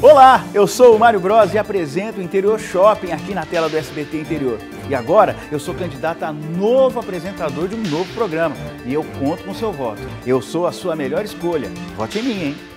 Olá, eu sou o Mário Bros e apresento o Interior Shopping aqui na tela do SBT Interior. E agora eu sou candidato a novo apresentador de um novo programa e eu conto com seu voto. Eu sou a sua melhor escolha. Vote em mim, hein?